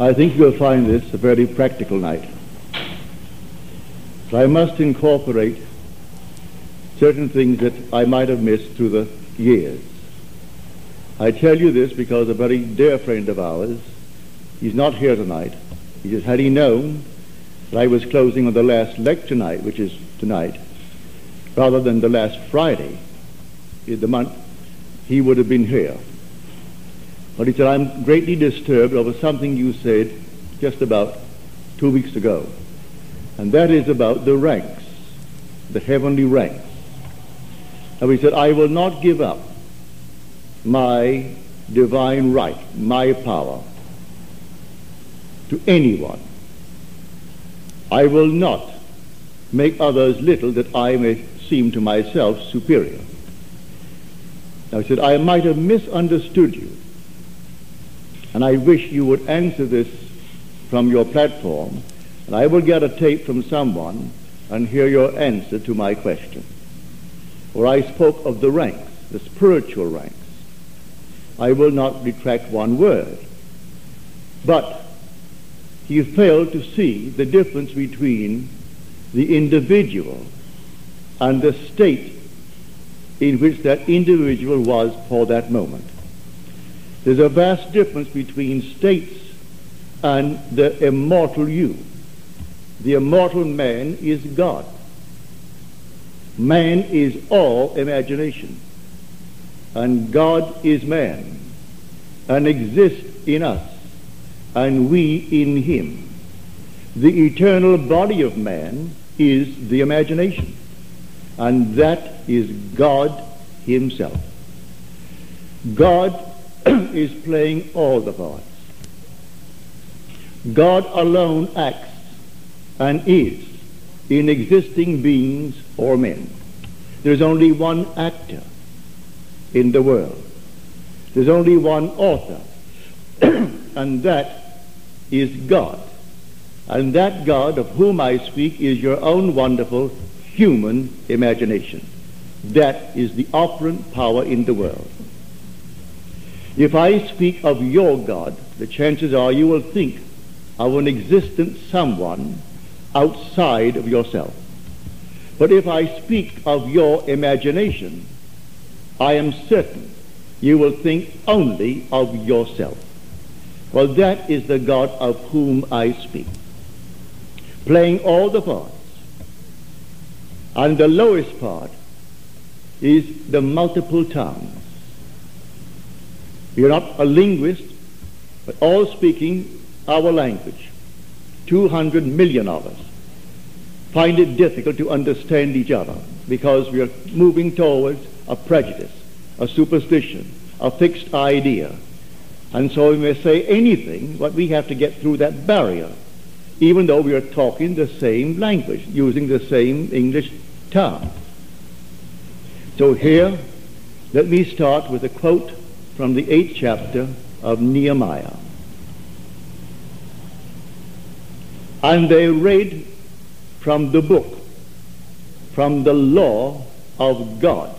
I think you'll find this a very practical night. So I must incorporate certain things that I might have missed through the years. I tell you this because a very dear friend of ours, he's not here tonight. He says, had he known that I was closing on the last lecture night, which is tonight, rather than the last Friday in the month, he would have been here. But he said, I'm greatly disturbed over something you said just about two weeks ago. And that is about the ranks, the heavenly ranks. And he said, I will not give up my divine right, my power to anyone. I will not make others little that I may seem to myself superior. Now he said, I might have misunderstood you. And I wish you would answer this from your platform, and I will get a tape from someone and hear your answer to my question. For I spoke of the ranks, the spiritual ranks. I will not retract one word. But he failed to see the difference between the individual and the state in which that individual was for that moment. There's a vast difference between states and the immortal you. The immortal man is God. Man is all imagination. And God is man and exists in us and we in him. The eternal body of man is the imagination. And that is God himself. God is playing all the parts. God alone acts and is in existing beings or men. There's only one actor in the world. There's only one author, and that is God. And that God of whom I speak is your own wonderful human imagination. That is the operant power in the world. If I speak of your God, the chances are you will think of an existent someone outside of yourself. But if I speak of your imagination, I am certain you will think only of yourself. Well, that is the God of whom I speak, playing all the parts. And the lowest part is the multiple tongues. You're not a linguist, but all speaking our language. 200 million of us find it difficult to understand each other because we are moving towards a prejudice, a superstition, a fixed idea. And so we may say anything, but we have to get through that barrier, even though we are talking the same language, using the same English term. So here, let me start with a quote from the eighth chapter of Nehemiah. And they read from the book, from the law of God,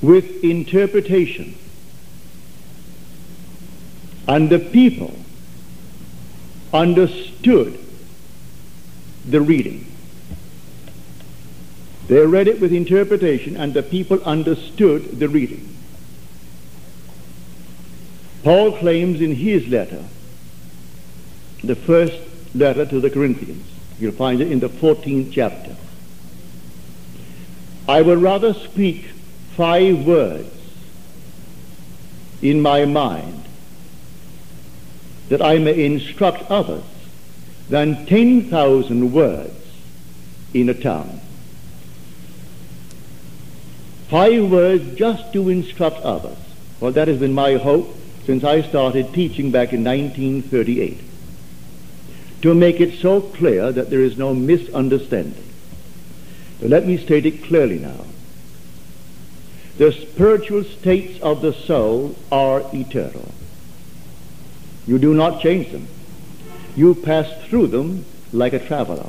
with interpretation. And the people understood the reading. They read it with interpretation, and the people understood the reading. Paul claims in his letter, the first letter to the Corinthians, you'll find it in the 14th chapter. I would rather speak five words in my mind that I may instruct others than 10,000 words in a tongue. Five words just to instruct others. Well, that has been my hope since I started teaching back in 1938. To make it so clear that there is no misunderstanding. So let me state it clearly now. The spiritual states of the soul are eternal. You do not change them. You pass through them like a traveler.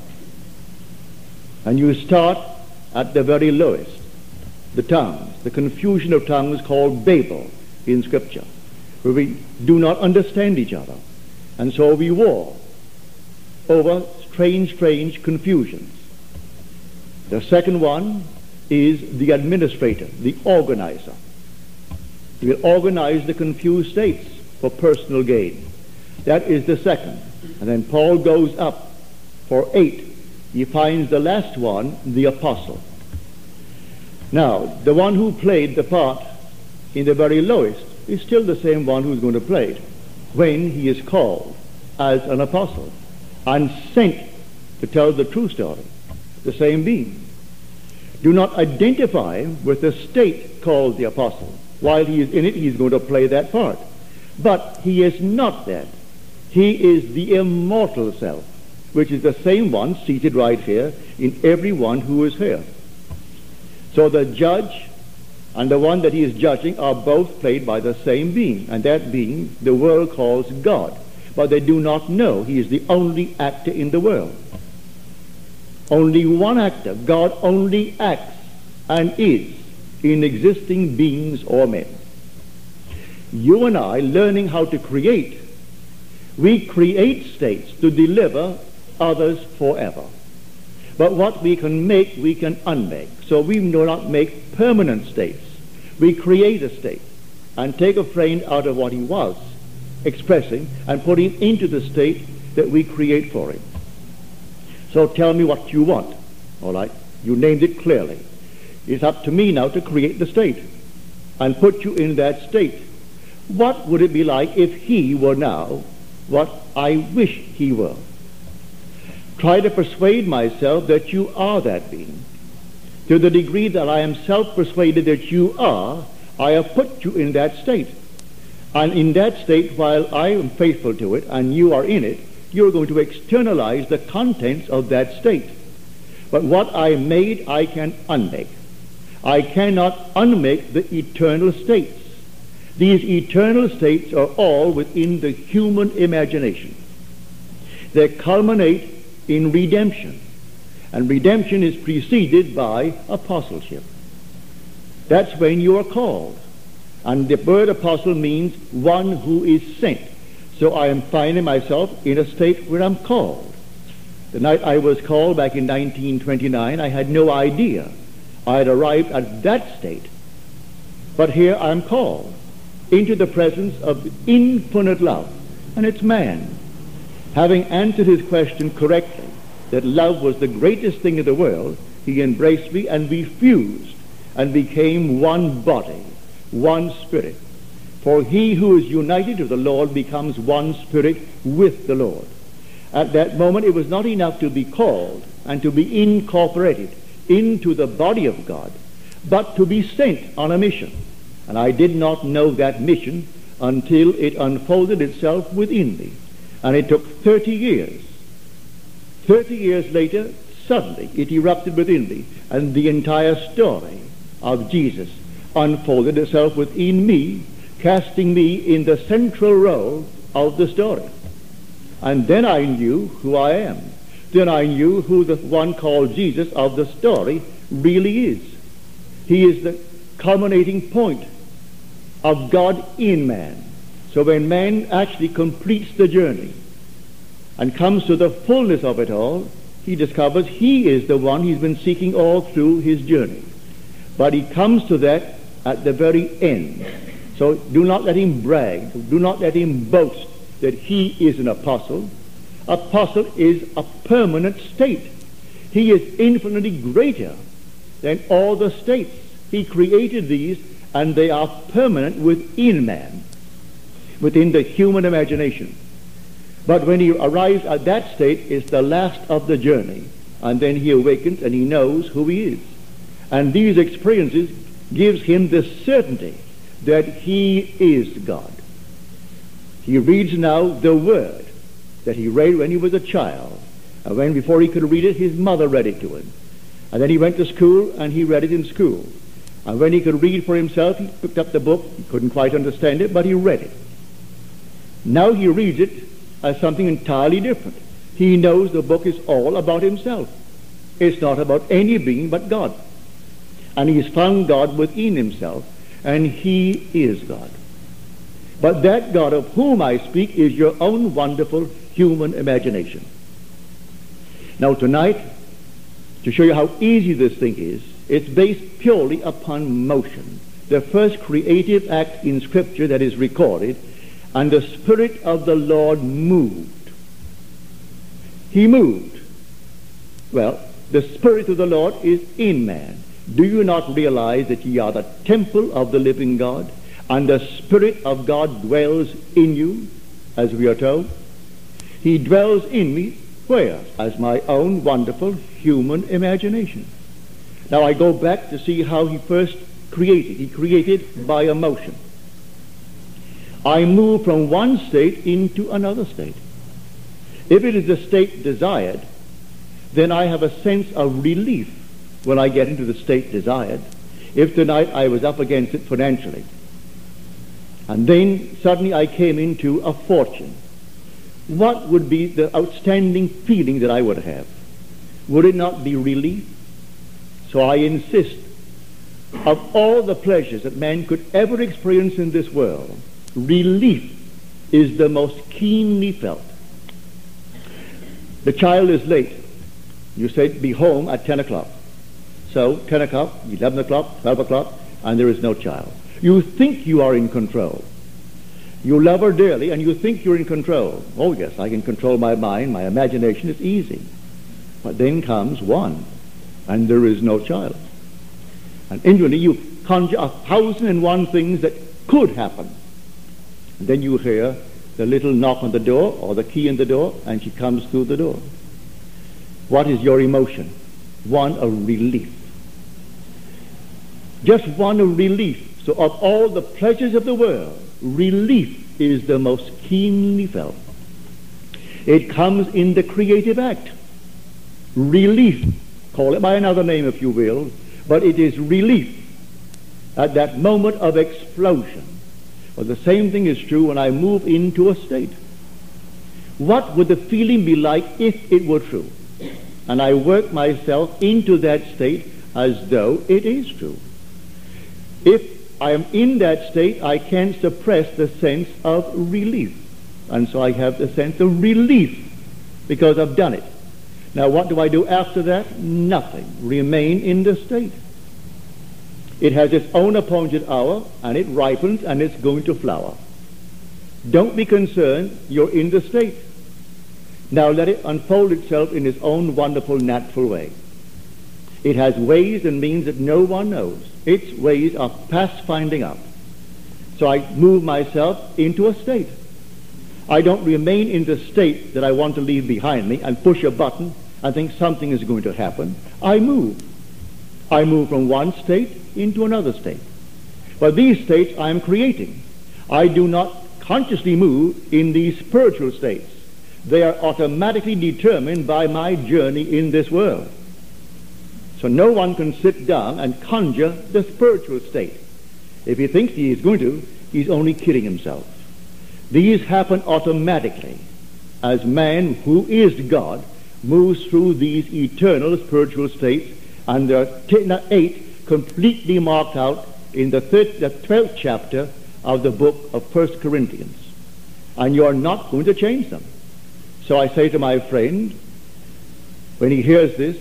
And you start at the very lowest the tongues, the confusion of tongues called Babel in Scripture. where we do not understand each other. And so we war over strange, strange confusions. The second one is the administrator, the organizer. He will organize the confused states for personal gain. That is the second. And then Paul goes up for eight. He finds the last one, the apostle. Now, the one who played the part in the very lowest is still the same one who's going to play it when he is called as an apostle and sent to tell the true story, the same being. Do not identify with the state called the apostle. While he is in it, he's going to play that part. But he is not that. He is the immortal self, which is the same one seated right here in everyone who is here. So the judge and the one that he is judging are both played by the same being, and that being the world calls God. But they do not know he is the only actor in the world. Only one actor. God only acts and is in existing beings or men. You and I, learning how to create, we create states to deliver others forever. But what we can make, we can unmake. So we do not make permanent states. We create a state and take a friend out of what he was expressing and put him into the state that we create for him. So tell me what you want. All right? You named it clearly. It's up to me now to create the state and put you in that state. What would it be like if he were now what I wish he were? Try to persuade myself that you are that being. To the degree that I am self-persuaded that you are, I have put you in that state. And in that state, while I am faithful to it and you are in it, you're going to externalize the contents of that state. But what I made, I can unmake. I cannot unmake the eternal states. These eternal states are all within the human imagination. They culminate in redemption. And redemption is preceded by apostleship. That's when you are called. And the word apostle means one who is sent. So I am finding myself in a state where I'm called. The night I was called back in 1929, I had no idea I had arrived at that state. But here I'm called into the presence of infinite love, and it's man. Having answered his question correctly, that love was the greatest thing in the world, he embraced me and we fused and became one body, one spirit. For he who is united to the Lord becomes one spirit with the Lord. At that moment, it was not enough to be called and to be incorporated into the body of God, but to be sent on a mission. And I did not know that mission until it unfolded itself within me. And it took 30 years. 30 years later, suddenly it erupted within me, and the entire story of Jesus unfolded itself within me, casting me in the central role of the story. And then I knew who I am. Then I knew who the one called Jesus of the story really is. He is the culminating point of God in man. So when man actually completes the journey and comes to the fullness of it all, he discovers he is the one he's been seeking all through his journey. But he comes to that at the very end. So do not let him brag. Do not let him boast that he is an apostle. Apostle is a permanent state. He is infinitely greater than all the states. He created these and they are permanent within man, within the human imagination. But when he arrives at that state, it's the last of the journey, and then he awakens and he knows who he is. And these experiences gives him the certainty that he is God. He reads now the word that he read when he was a child. And when before he could read it, his mother read it to him. And then he went to school and he read it in school. And when he could read for himself, he picked up the book. He couldn't quite understand it, but he read it. Now he reads it as something entirely different. He knows the book is all about himself. It's not about any being but God. And he's found God within himself, and he is God. But that God of whom I speak is your own wonderful human imagination. Now tonight, to show you how easy this thing is, it's based purely upon motion. The first creative act in Scripture that is recorded, and the Spirit of the Lord moved. He moved. Well, the Spirit of the Lord is in man. Do you not realize that ye are the temple of the living God, and the Spirit of God dwells in you, as we are told? He dwells in me, where? As my own wonderful human imagination. Now I go back to see how he first created. He created by emotion. I move from one state into another state. If it is the state desired, then I have a sense of relief when I get into the state desired. If tonight I was up against it financially, and then suddenly I came into a fortune, what would be the outstanding feeling that I would have? Would it not be relief? So I insist of all the pleasures that man could ever experience in this world, relief is the most keenly felt. The child is late. You say, be home at 10 o'clock. So 10 o'clock, 11 o'clock, 12 o'clock, and there is no child. You think you are in control. You love her dearly, and you think you're in control. Oh, yes, I can control my mind. My imagination is easy. But then comes one, and there is no child. And inwardly, you conjure a thousand and one things that could happen. And then you hear the little knock on the door or the key in the door, and she comes through the door. What is your emotion? One of relief. Just one of relief. So of all the pleasures of the world, relief is the most keenly felt. It comes in the creative act. Relief, call it by another name if you will, but it is relief at that moment of explosion. But the same thing is true when I move into a state. What would the feeling be like if it were true? And I work myself into that state as though it is true. If I am in that state, I can't suppress the sense of relief. And so I have the sense of relief because I've done it. Now, what do I do after that? Nothing. Remain in the state. It has its own appointed hour, and it ripens, and it's going to flower. Don't be concerned. You're in the state. Now let it unfold itself in its own wonderful natural way. It has ways and means that no one knows. Its ways are past finding out. So I move myself into a state. I don't remain in the state that I want to leave behind me and push a button and think something is going to happen. I move. I move from one state into another state. But these states I am creating. I do not consciously move in these spiritual states. They are automatically determined by my journey in this world. So no one can sit down and conjure the spiritual state. If he thinks he is going to, he's only kidding himself. These happen automatically as man who is God moves through these eternal spiritual states and there are eight completely marked out in the, third, the 12th chapter of the book of First Corinthians. And you are not going to change them. So I say to my friend, when he hears this,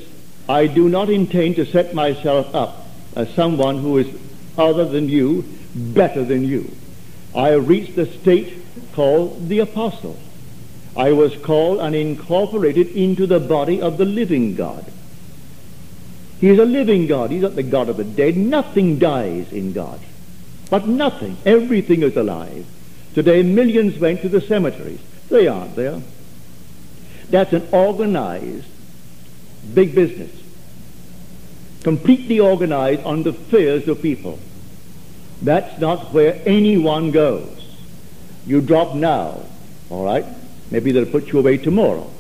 I do not intend to set myself up as someone who is other than you, better than you. I reached the state called the apostle. I was called and incorporated into the body of the living God. He is a living God. He's not the God of the dead. Nothing dies in God. But nothing. Everything is alive. Today millions went to the cemeteries. They aren't there. That's an organized big business. Completely organized on the fears of people. That's not where anyone goes. You drop now, all right? Maybe they'll put you away tomorrow.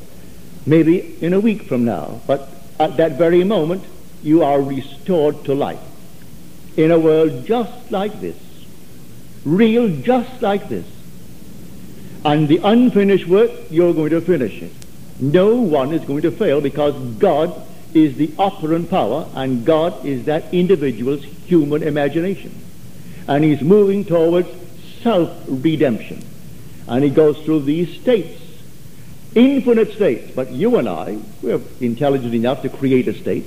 Maybe in a week from now. But at that very moment, you are restored to life. In a world just like this. Real just like this. And the unfinished work, you're going to finish it. No one is going to fail because God is the operant power and God is that individual's human imagination. And he's moving towards self-redemption. And he goes through these states, infinite states. But you and I, we're intelligent enough to create a state.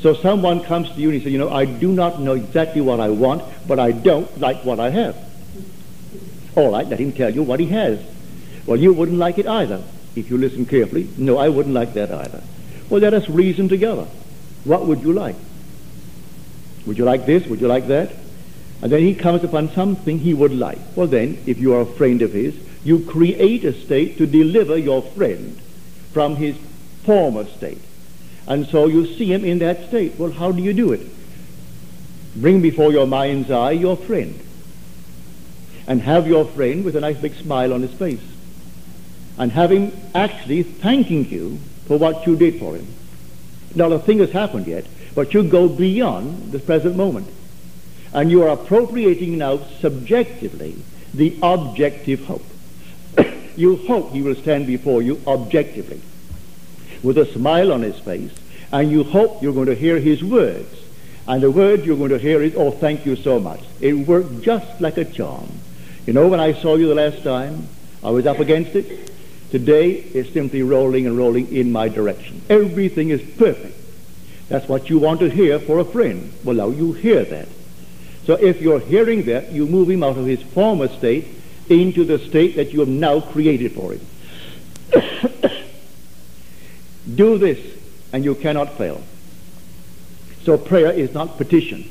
So someone comes to you and he says, you know, I do not know exactly what I want, but I don't like what I have. All right, let him tell you what he has. Well, you wouldn't like it either if you listen carefully. No, I wouldn't like that either. Well, let us reason together. What would you like? Would you like this? Would you like that? And then he comes upon something he would like. Well, then, if you are a friend of his, you create a state to deliver your friend from his former state. And so you see him in that state. Well, how do you do it? Bring before your mind's eye your friend. And have your friend with a nice big smile on his face. And have him actually thanking you for what you did for him. Now, the thing has happened yet, but you go beyond the present moment. And you are appropriating now subjectively the objective hope. you hope he will stand before you objectively with a smile on his face, and you hope you're going to hear his words. And the word you're going to hear is, oh, thank you so much. It worked just like a charm. You know, when I saw you the last time, I was up against it. Today, it's simply rolling and rolling in my direction. Everything is perfect. That's what you want to hear for a friend. Well, now you hear that. So if you're hearing that, you move him out of his former state into the state that you have now created for him. Do this, and you cannot fail. So prayer is not petition.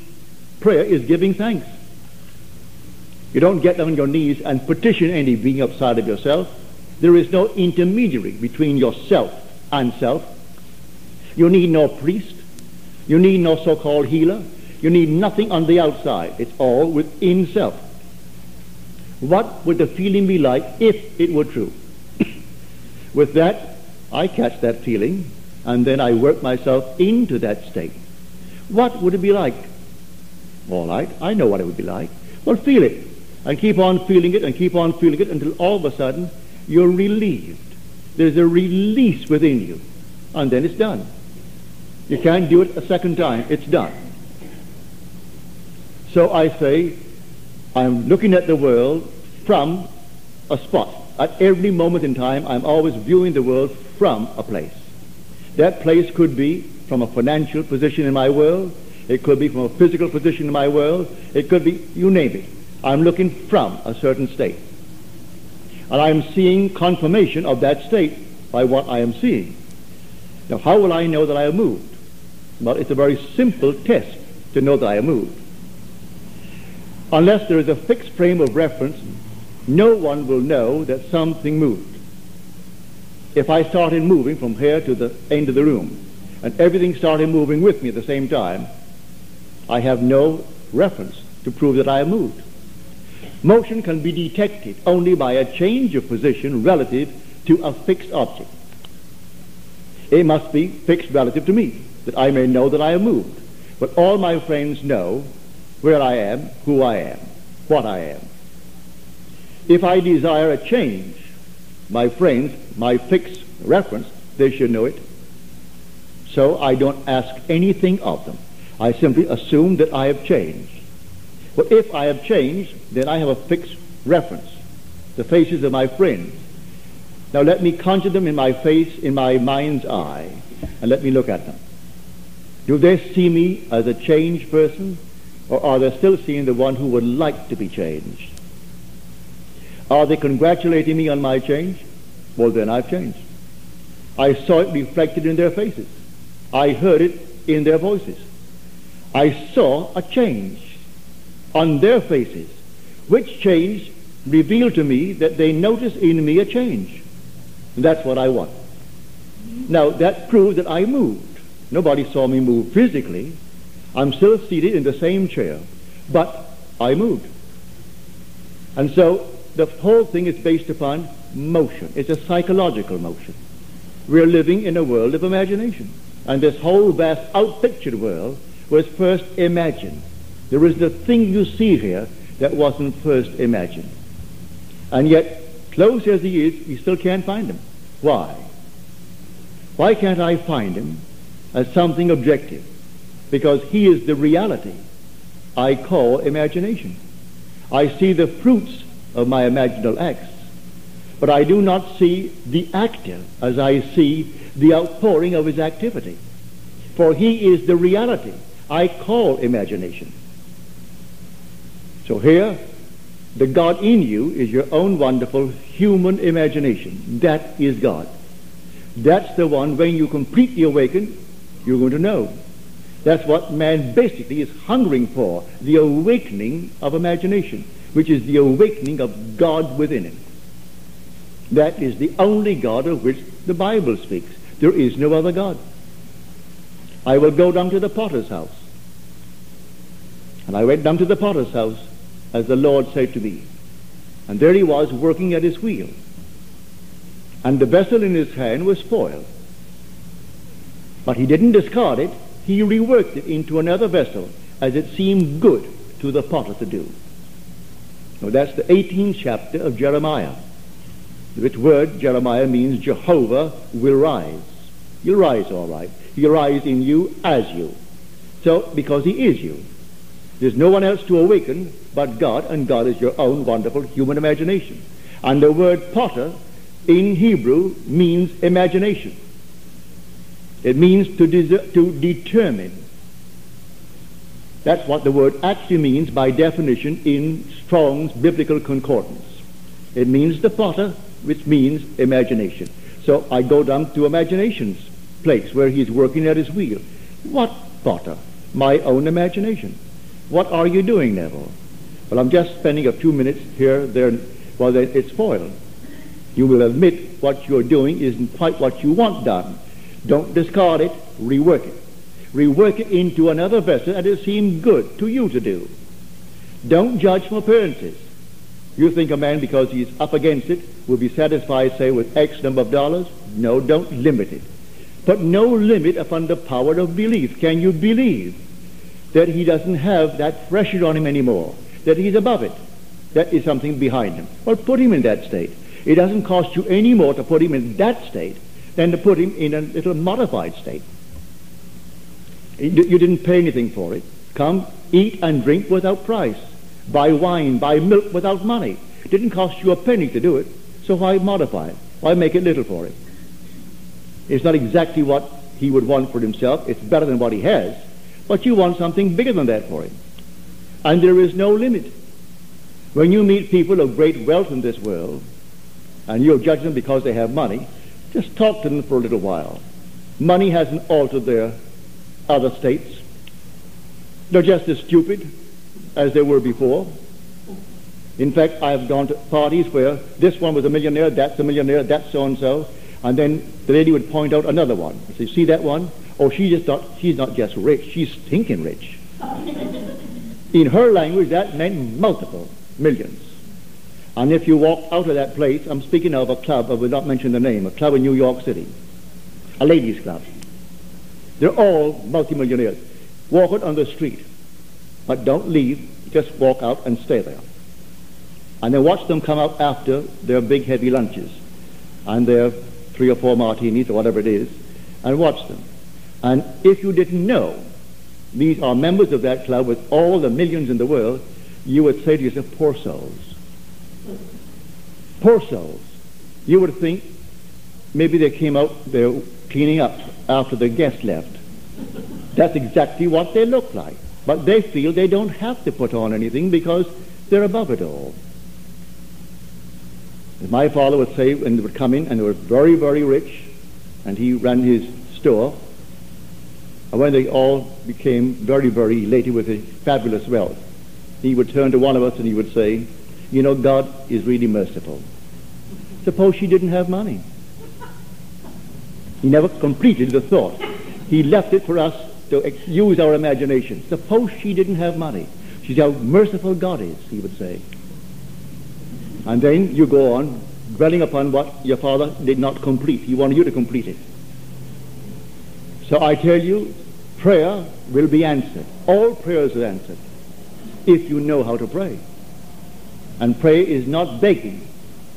Prayer is giving thanks. You don't get on your knees and petition any being outside of yourself. There is no intermediary between yourself and self. You need no priest. You need no so-called healer. You need nothing on the outside. It's all within self. What would the feeling be like if it were true? With that, I catch that feeling, and then I work myself into that state. What would it be like? All right, I know what it would be like. Well, feel it, and keep on feeling it, and keep on feeling it until all of a sudden you're relieved. There's a release within you, and then it's done. You can't do it a second time. It's done. So I say, I'm looking at the world from a spot. At every moment in time, I'm always viewing the world from a place. That place could be from a financial position in my world. It could be from a physical position in my world. It could be, you name it. I'm looking from a certain state. And I'm seeing confirmation of that state by what I am seeing. Now, how will I know that I have moved? Well, it's a very simple test to know that I have moved. Unless there is a fixed frame of reference, no one will know that something moved if I started moving from here to the end of the room and everything started moving with me at the same time, I have no reference to prove that I have moved. Motion can be detected only by a change of position relative to a fixed object. It must be fixed relative to me, that I may know that I have moved. But all my friends know where I am, who I am, what I am. If I desire a change, my friends, my fixed reference, they should know it. So I don't ask anything of them. I simply assume that I have changed. But if I have changed, then I have a fixed reference, the faces of my friends. Now let me conjure them in my face, in my mind's eye, and let me look at them. Do they see me as a changed person, or are they still seeing the one who would like to be changed? Are they congratulating me on my change? Well, then I've changed. I saw it reflected in their faces. I heard it in their voices. I saw a change on their faces, which change revealed to me that they noticed in me a change. And that's what I want. Now, that proved that I moved. Nobody saw me move physically. I'm still seated in the same chair, but I moved. And so the whole thing is based upon motion. It's a psychological motion. We're living in a world of imagination. And this whole vast outpictured world was first imagined. There isn't a thing you see here that wasn't first imagined. And yet, close as he is, you still can't find him. Why? Why can't I find him as something objective? Because he is the reality I call imagination. I see the fruits of my imaginal acts. But I do not see the actor as I see the outpouring of his activity. For he is the reality I call imagination. So here, the God in you is your own wonderful human imagination. That is God. That's the one when you completely awaken, you're going to know. That's what man basically is hungering for, the awakening of imagination, which is the awakening of God within him. That is the only God of which the Bible speaks. There is no other God. I will go down to the potter's house. And I went down to the potter's house as the Lord said to me. And there he was working at his wheel. And the vessel in his hand was spoiled. But he didn't discard it. He reworked it into another vessel as it seemed good to the potter to do. Now that's the 18th chapter of Jeremiah. Which word Jeremiah means Jehovah will rise. He'll rise all right. He'll rise in you as you. So, because he is you. There's no one else to awaken but God, and God is your own wonderful human imagination. And the word potter in Hebrew means imagination. It means to, to determine. That's what the word actually means by definition in Strong's Biblical Concordance. It means the potter, which means imagination. So I go down to imagination's place where he's working at his wheel. What potter? My own imagination. What are you doing, Neville? Well, I'm just spending a few minutes here, there, while well, it's spoiled. You will admit what you're doing isn't quite what you want done. Don't discard it, rework it. Rework it into another vessel that it seems good to you to do. Don't judge from appearances. You think a man, because he's up against it, will be satisfied, say, with X number of dollars? No, don't limit it. Put no limit upon the power of belief. Can you believe that he doesn't have that pressure on him anymore, that he's above it. That is something behind him. Well, put him in that state. It doesn't cost you any more to put him in that state than to put him in a little modified state. You didn't pay anything for it. Come, eat and drink without price. Buy wine, buy milk without money. It didn't cost you a penny to do it, so why modify it? Why make it little for him? It's not exactly what he would want for himself. It's better than what he has. But you want something bigger than that for him. And there is no limit. When you meet people of great wealth in this world, and you'll judge them because they have money, just talk to them for a little while. Money hasn't altered their other states. They're just as stupid as they were before. In fact, I've gone to parties where this one was a millionaire, that's a millionaire, that's so-and-so, and then the lady would point out another one. Say, see that one? Oh, she just thought she's not just rich, she's stinking rich. In her language, that meant multiple millions. And if you walk out of that place, I'm speaking of a club, I will not mention the name, a club in New York City, a ladies' club. They're all multimillionaires. Walk it on the street, but don't leave, just walk out and stay there. And then watch them come out after their big heavy lunches and their three or four martinis or whatever it is, and watch them. And if you didn't know these are members of that club with all the millions in the world, you would say to yourself, poor souls. Poor souls. You would think maybe they came out, they're cleaning up after the guests left. That's exactly what they look like. But they feel they don't have to put on anything because they're above it all. My father would say when they would come in and they were very, very rich, and he ran his store, and when they all became very, very elated with his fabulous wealth, he would turn to one of us and he would say, you know, God is really merciful. Suppose she didn't have money. He never completed the thought. He left it for us to use our imagination. Suppose she didn't have money. She's how merciful God is, he would say. And then you go on dwelling upon what your father did not complete. He wanted you to complete it. So I tell you, prayer will be answered. All prayers are answered if you know how to pray. And prayer is not begging.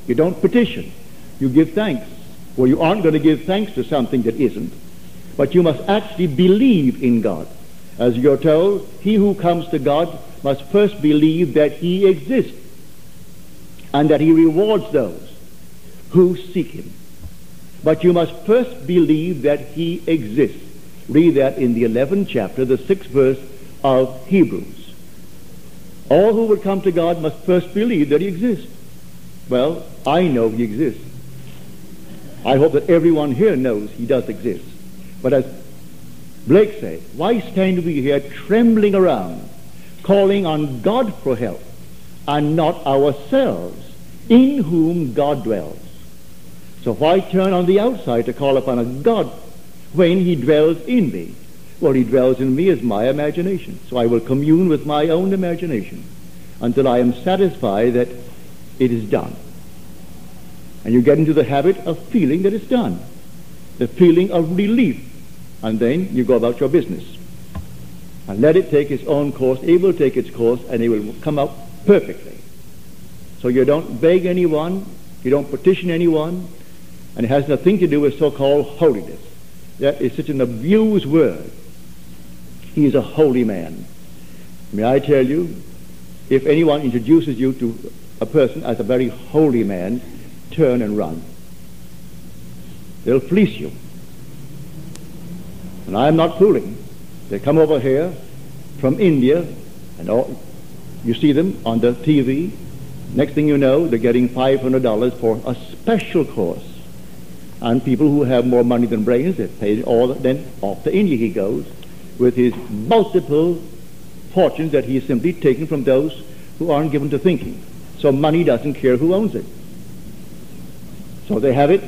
You don't petition. You give thanks. Well, you aren't going to give thanks to something that isn't. But you must actually believe in God. As you're told, he who comes to God must first believe that he exists. and that he rewards those who seek him. But you must first believe that he exists. Read that in the 11th chapter, the 6th verse of Hebrews. All who would come to God must first believe that he exists. Well, I know he exists. I hope that everyone here knows he does exist. But as Blake said, why stand we here trembling around, calling on God for help, and not ourselves, in whom God dwells? So why turn on the outside to call upon a God when he dwells in me? Well, he dwells in me as my imagination. So I will commune with my own imagination until I am satisfied that it is done. And you get into the habit of feeling that it's done, the feeling of relief, and then you go about your business. And let it take its own course. It will take its course, and it will come out perfectly. So you don't beg anyone, you don't petition anyone, and it has nothing to do with so-called holiness. That is such an abused word. He is a holy man. May I tell you, if anyone introduces you to a person as a very holy man, turn and run. They'll fleece you. And I'm not fooling. They come over here from India, and all, you see them on the TV. Next thing you know, they're getting $500 for a special course. And people who have more money than brains, they pay all. Then off to India he goes with his multiple fortunes that he has simply taken from those who aren't given to thinking. So money doesn't care who owns it. So they have it,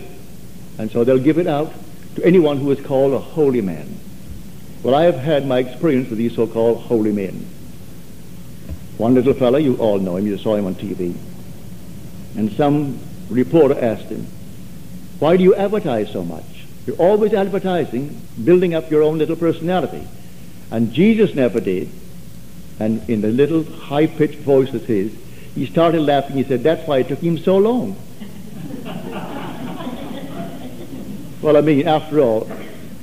and so they'll give it out to anyone who is called a holy man. Well, I have had my experience with these so-called holy men. One little fellow, you all know him, you saw him on TV. And some reporter asked him, why do you advertise so much? You're always advertising, building up your own little personality. And Jesus never did. And in the little high-pitched voice of his, he started laughing. He said, that's why it took him so long. Well, I mean, after all,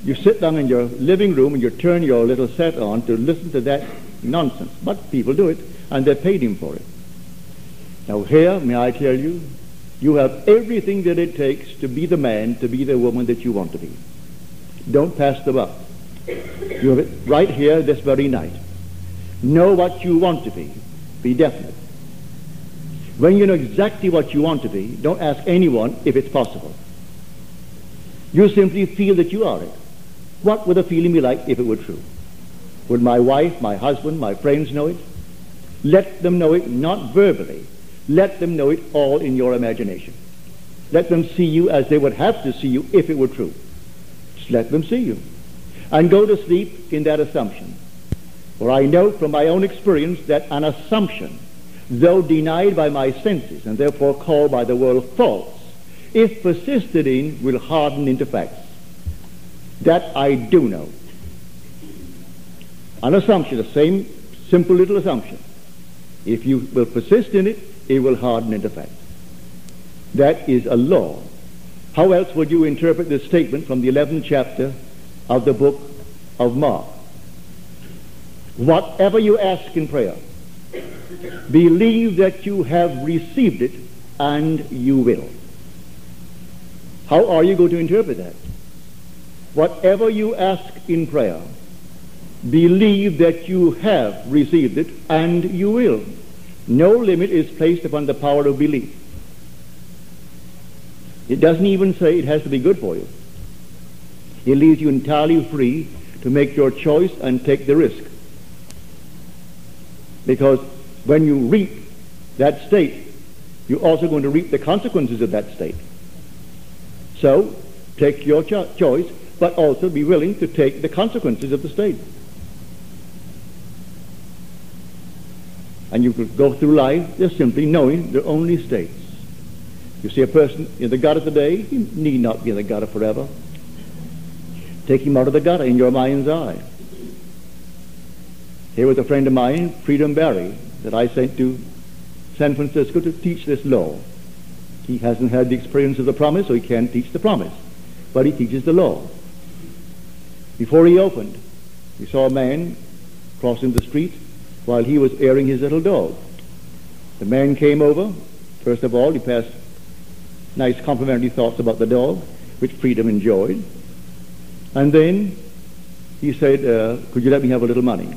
you sit down in your living room and you turn your little set on to listen to that nonsense. But people do it, and they paid him for it. Now here, may I tell you, you have everything that it takes to be the man, to be the woman that you want to be. Don't pass the buck. You have it right here this very night. Know what you want to be. Be definite. When you know exactly what you want to be, don't ask anyone if it's possible. You simply feel that you are it. What would the feeling be like if it were true? Would my wife, my husband, my friends know it? Let them know it not verbally, let them know it all in your imagination. Let them see you as they would have to see you if it were true. Just let them see you. And go to sleep in that assumption. For I know from my own experience that an assumption, though denied by my senses and therefore called by the world false, if persisted in, will harden into facts. That I do know. An assumption, the same simple little assumption. If you will persist in it, it will harden into fact. That is a law. How else would you interpret this statement from the 11th chapter of the book of Mark? Whatever you ask in prayer, believe that you have received it and you will. How are you going to interpret that? Whatever you ask in prayer, believe that you have received it and you will. No limit is placed upon the power of belief. It doesn't even say it has to be good for you. It leaves you entirely free to make your choice and take the risk. Because when you reap that state, you're also going to reap the consequences of that state. So, take your cho- choice, but also be willing to take the consequences of the state. And you could go through life just simply knowing there are only states. You see a person in the gutter today, he need not be in the gutter forever. Take him out of the gutter in your mind's eye. Here was a friend of mine, Freedom Barry, that I sent to San Francisco to teach this law. He hasn't had the experience of the promise, so he can't teach the promise. But he teaches the law. Before he opened, he saw a man crossing the street while he was airing his little dog. The man came over, First of all, he passed nice complimentary thoughts about the dog, which Freedom enjoyed. And then he said, uh, could you let me have a little money?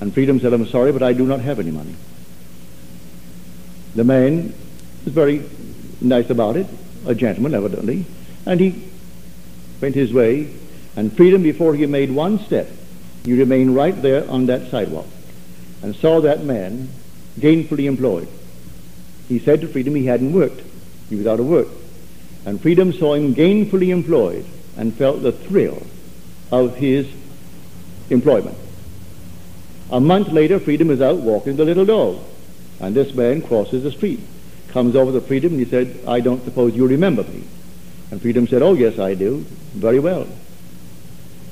And Freedom said, I'm sorry, but I do not have any money. The man was very nice about it, a gentleman evidently, and he went his way, and Freedom, before he made one step, he remained right there on that sidewalk and saw that man gainfully employed. He said to Freedom he hadn't worked. He was out of work. And Freedom saw him gainfully employed and felt the thrill of his employment. A month later, Freedom is out walking the little dog. And this man crosses the street, comes over to Freedom, and he said, I don't suppose you remember me. And Freedom said, Oh, yes, I do. Very well.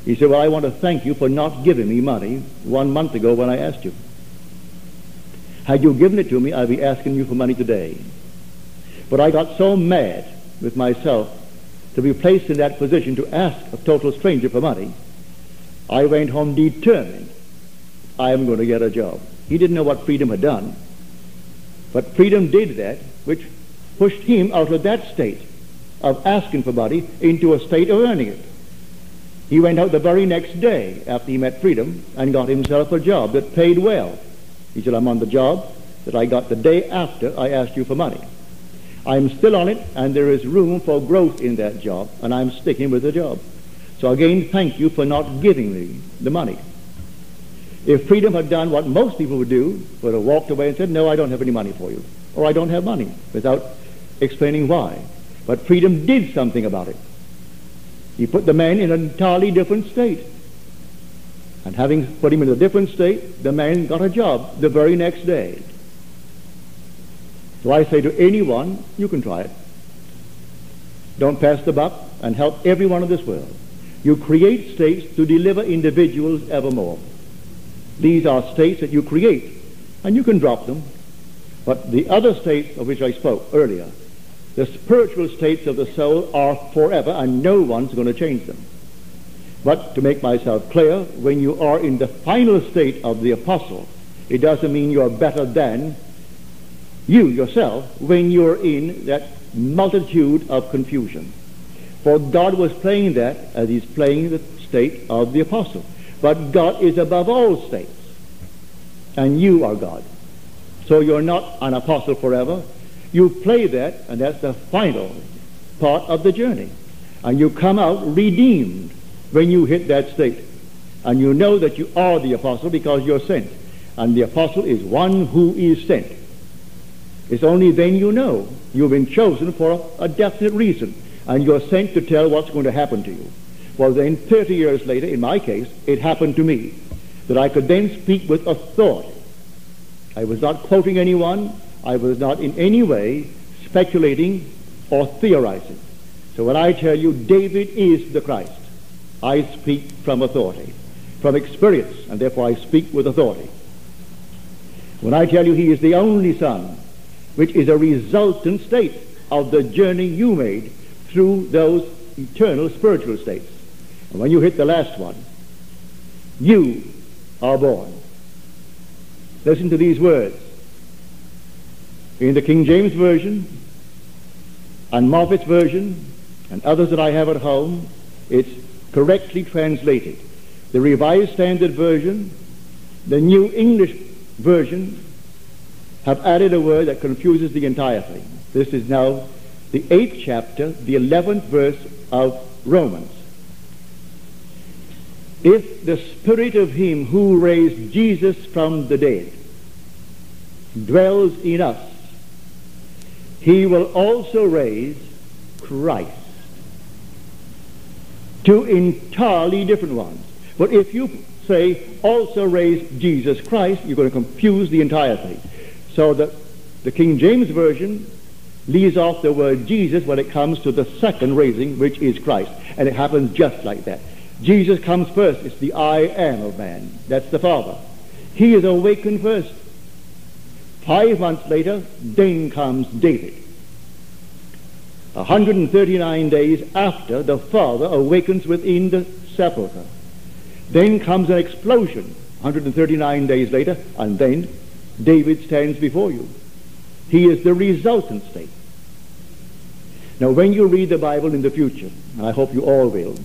He said, Well, I want to thank you for not giving me money one month ago when I asked you. Had you given it to me, I'd be asking you for money today. But I got so mad with myself to be placed in that position to ask a total stranger for money, I went home determined I am going to get a job. He didn't know what freedom had done. But freedom did that, which pushed him out of that state of asking for money into a state of earning it. He went out the very next day after he met freedom and got himself a job that paid well. He said, I'm on the job that I got the day after I asked you for money. I'm still on it, and there is room for growth in that job, and I'm sticking with the job. So again, thank you for not giving me the money. If freedom had done what most people would do, would have walked away and said, no, I don't have any money for you, or I don't have money, without explaining why. But freedom did something about it. He put the man in an entirely different state. And having put him in a different state, the man got a job the very next day. So I say to anyone, you can try it. Don't pass the buck and help everyone in this world. You create states to deliver individuals evermore. These are states that you create, and you can drop them. But the other states of which I spoke earlier, the spiritual states of the soul are forever, and no one's going to change them. But to make myself clear, when you are in the final state of the apostle, it doesn't mean you're better than you yourself when you're in that multitude of confusion. For God was playing that as he's playing the state of the apostle. But God is above all states. And you are God. So you're not an apostle forever. You play that, and that's the final part of the journey. And you come out redeemed when you hit that state. And you know that you are the apostle because you're sent. And the apostle is one who is sent. It's only then you know you've been chosen for a, definite reason. And you're sent to tell what's going to happen to you. Well, then, 30 years later, in my case, it happened to me that I could then speak with authority. I was not quoting anyone. I was not in any way speculating or theorizing. So when I tell you David is the Christ, I speak from authority, from experience, and therefore I speak with authority. When I tell you he is the only son, which is a resultant state of the journey you made through those eternal spiritual states. And when you hit the last one, you are born. Listen to these words. In the King James Version and Moffatt's Version and others that I have at home, it's correctly translated. The Revised Standard Version, the New English Version have added a word that confuses the entire thing. This is now the eighth chapter, the eleventh verse of Romans. If the spirit of him who raised Jesus from the dead dwells in us, he will also raise Christ. Two entirely different ones. But if you say also raise Jesus Christ, you're going to confuse the entire thing. So that the King James Version leaves off the word Jesus when it comes to the second raising, which is Christ. And it happens just like that. Jesus comes first. It's the I am of man. That's the Father. He is awakened first. Five months later, then comes David. 139 days after the Father awakens within the sepulchre. Then comes an explosion 139 days later, and then David stands before you. He is the resultant state. Now, when you read the Bible in the future, and I hope you all will,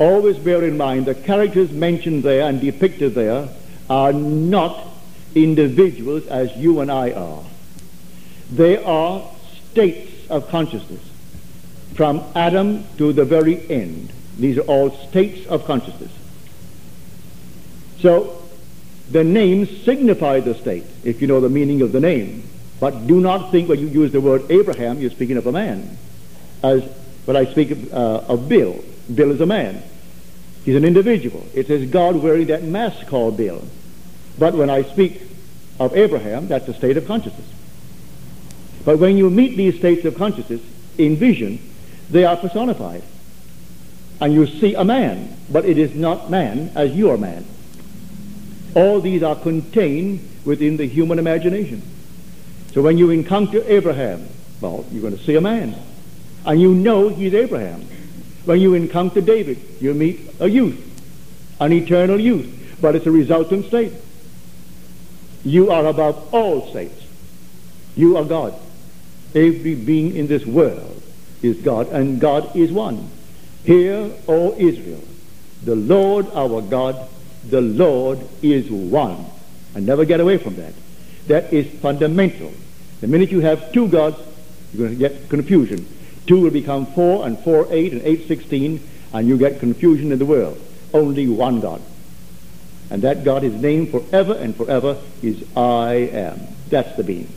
always bear in mind the characters mentioned there and depicted there are not individuals as you and I are. They are states of consciousness from Adam to the very end. These are all states of consciousness. So the names signify the state, if you know the meaning of the name. But do not think when you use the word Abraham, you're speaking of a man. As when I speak of, uh, of Bill, Bill is a man. He's an individual. It says God wearing that mask called Bill. But when I speak of Abraham, that's a state of consciousness. But when you meet these states of consciousness in vision, they are personified. And you see a man, but it is not man as you are man. All these are contained within the human imagination. So when you encounter Abraham, well, you're going to see a man. And you know he's Abraham. When you encounter David, you meet a youth, an eternal youth. But it's a resultant state. You are above all states. You are God. Every being in this world is God, and God is one. Hear, O Israel, the Lord our God, the Lord is one. And never get away from that. That is fundamental. The minute you have two gods, you're going to get confusion. Two will become four, and four, eight, and eight, sixteen, and you get confusion in the world. Only one God. And that God, his name forever and forever, is I am. That's the being.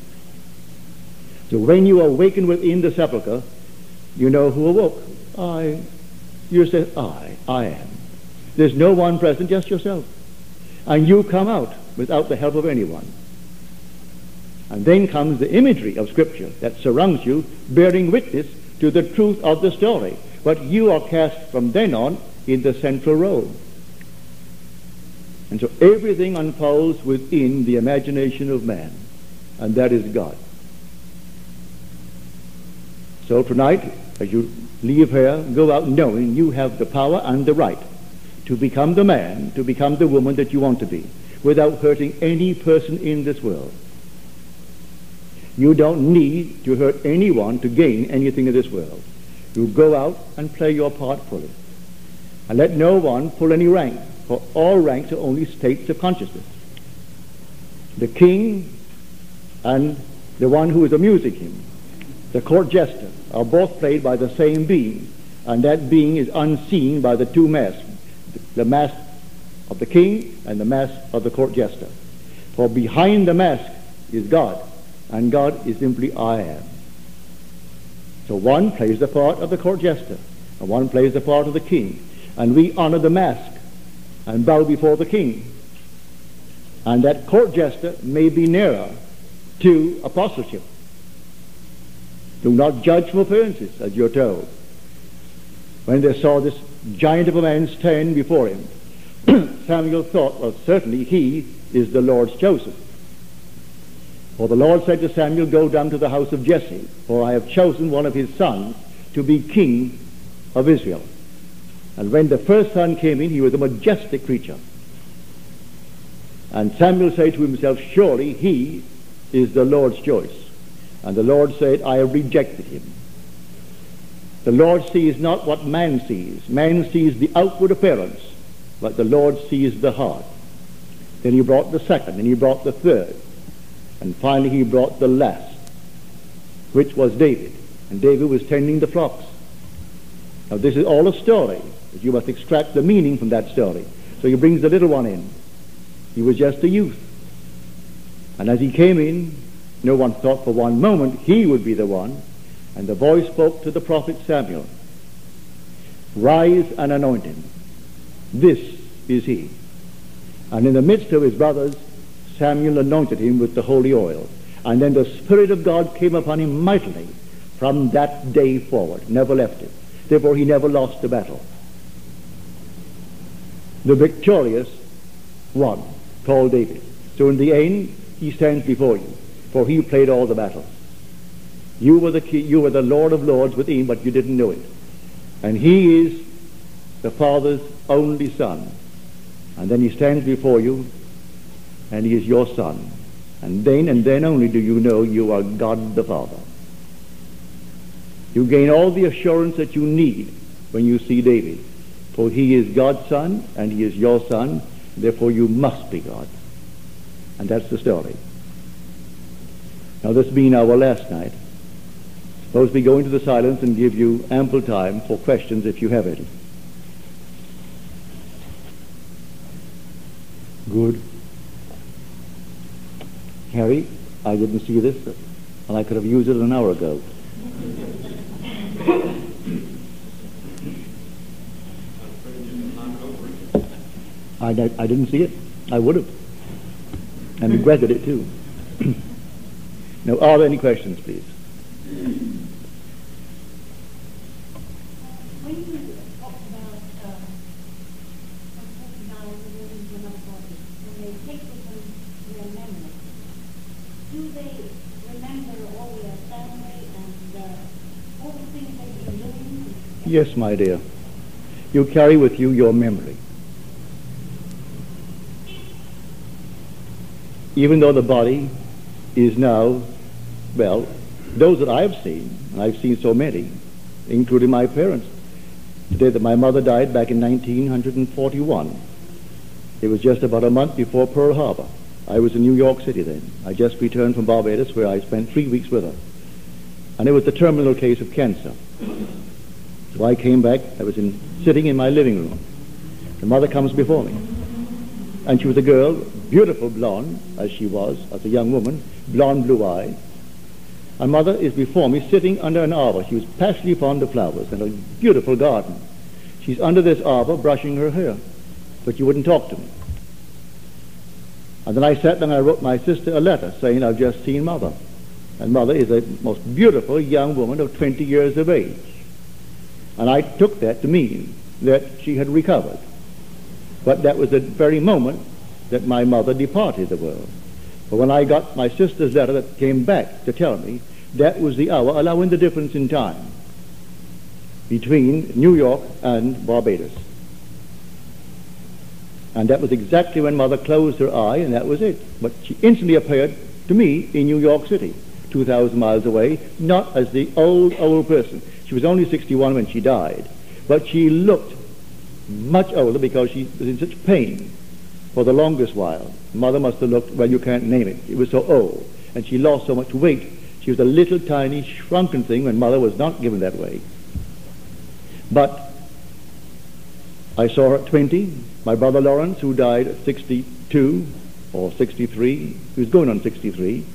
So when you awaken within the sepulchre, you know who awoke. I. You say, I, I am. There's no one present, just yourself. And you come out without the help of anyone. And then comes the imagery of Scripture that surrounds you, bearing witness to the truth of the story. But you are cast from then on in the central role. And so everything unfolds within the imagination of man, and that is God. So tonight, as you leave here, go out knowing you have the power and the right to become the man, to become the woman that you want to be, without hurting any person in this world. You don't need to hurt anyone to gain anything in this world. You go out and play your part fully. And let no one pull any rank for all ranks are only states of consciousness. The king and the one who is amusing him, the court jester, are both played by the same being, and that being is unseen by the two masks, the mask of the king and the mask of the court jester. For behind the mask is God, and God is simply I am. So one plays the part of the court jester, and one plays the part of the king, and we honor the mask and bow before the king. And that court jester may be nearer to apostleship. Do not judge from appearances, as you're told. When they saw this giant of a man stand before him, Samuel thought, well, certainly he is the Lord's chosen. For the Lord said to Samuel, Go down to the house of Jesse, for I have chosen one of his sons to be king of Israel. And when the first son came in, he was a majestic creature. And Samuel said to himself, Surely he is the Lord's choice. And the Lord said, I have rejected him. The Lord sees not what man sees. Man sees the outward appearance, but the Lord sees the heart. Then he brought the second, and he brought the third. And finally he brought the last, which was David. And David was tending the flocks. Now this is all a story. But you must extract the meaning from that story. So he brings the little one in. He was just a youth. And as he came in, no one thought for one moment he would be the one. And the voice spoke to the prophet Samuel. Rise and anoint him. This is he. And in the midst of his brothers, Samuel anointed him with the holy oil. And then the Spirit of God came upon him mightily from that day forward, never left him. Therefore, he never lost the battle the victorious one, called David. So in the end, he stands before you, for he played all the battles. You were the key, you were the Lord of Lords with him, but you didn't know it. And he is the Father's only Son. And then he stands before you, and he is your Son. And then and then only do you know you are God the Father. You gain all the assurance that you need when you see David. For he is God's son and he is your son. Therefore you must be God. And that's the story. Now this being our last night, suppose we go into the silence and give you ample time for questions if you have any. Good. Harry, I didn't see this, and I could have used it an hour ago. I, I didn't see it. I would have. And regretted it too. now, are there any questions, please? When you talk about um, unfortunately, living to another body, when they take with them their memory, do they remember all their family and uh, all the things they've been doing? Yes, my dear. You carry with you your memory. Even though the body is now, well, those that I've seen, and I've seen so many, including my parents, the day that my mother died back in 1941. It was just about a month before Pearl Harbor. I was in New York City then. I just returned from Barbados where I spent three weeks with her. And it was the terminal case of cancer. So I came back. I was in, sitting in my living room. The mother comes before me. And she was a girl, beautiful blonde, as she was, as a young woman, blonde, blue-eyed. And mother is before me, sitting under an arbor. She was passionately fond of flowers and a beautiful garden. She's under this arbor, brushing her hair. But she wouldn't talk to me. And then I sat down and I wrote my sister a letter saying, I've just seen mother. And mother is a most beautiful young woman of 20 years of age. And I took that to mean that she had recovered. But that was the very moment that my mother departed the world. But when I got my sister's letter that came back to tell me, that was the hour, allowing the difference in time between New York and Barbados. And that was exactly when mother closed her eye, and that was it. But she instantly appeared to me in New York City, 2,000 miles away, not as the old, old person. She was only 61 when she died, but she looked much older because she was in such pain for the longest while. Mother must have looked, well, you can't name it. It was so old. And she lost so much weight. She was a little tiny shrunken thing when mother was not given that way. But I saw her at 20. My brother Lawrence, who died at 62 or 63, he was going on 63.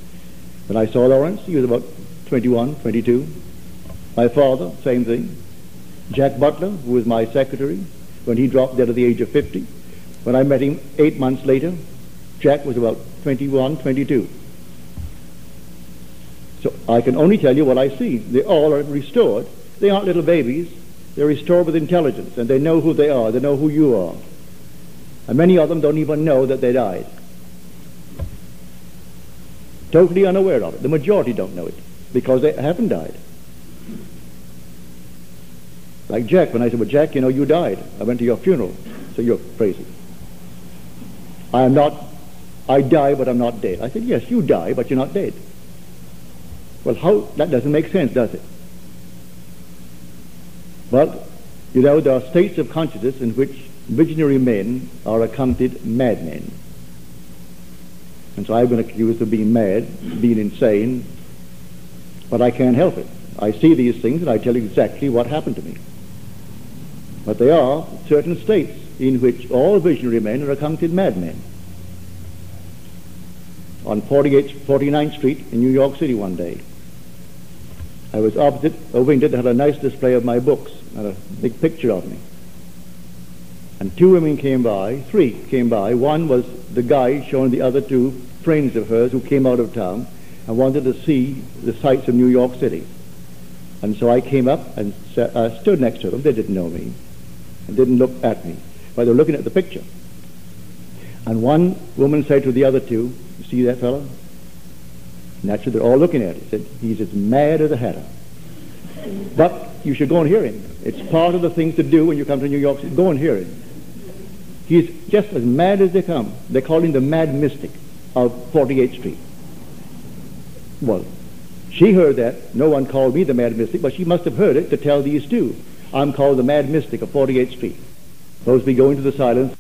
When I saw Lawrence, he was about 21, 22. My father, same thing. Jack Butler, who was my secretary, when he dropped dead at the age of 50. When I met him eight months later, Jack was about 21, 22. So I can only tell you what I see. They all are restored. They aren't little babies. They're restored with intelligence, and they know who they are. They know who you are. And many of them don't even know that they died. Totally unaware of it. The majority don't know it because they haven't died. Like Jack, when I said, well, Jack, you know, you died. I went to your funeral. So you're crazy. I am not, I die, but I'm not dead. I said, yes, you die, but you're not dead. Well, how, that doesn't make sense, does it? But, you know, there are states of consciousness in which visionary men are accounted madmen. And so I've been accused of being mad, being insane, but I can't help it. I see these things and I tell you exactly what happened to me. But there are certain states in which all visionary men are accounted madmen. On 48, 49th Street in New York City one day, I was opposite a window that had a nice display of my books and a big picture of me. And two women came by, three came by. One was the guy showing the other two friends of hers who came out of town and wanted to see the sights of New York City. And so I came up and uh, stood next to them. They didn't know me and didn't look at me, but they were looking at the picture. And one woman said to the other two, you see that fellow? Naturally, they're all looking at it. Said, he's as mad as a hatter. But you should go and hear him. It's part of the things to do when you come to New York City. Go and hear him. He's just as mad as they come. They call him the mad mystic of 48th Street. Well, she heard that. No one called me the Mad Mystic, but she must have heard it to tell these two. I'm called the Mad Mystic of 48th Street. Those be go into the silence.